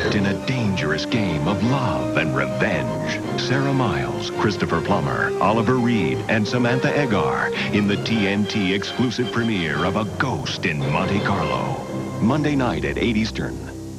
trapped in a dangerous game of love and revenge. Sarah Miles, Christopher Plummer, Oliver Reed, and Samantha Eggar in the TNT exclusive premiere of A Ghost in Monte Carlo. Monday night at 8 Eastern.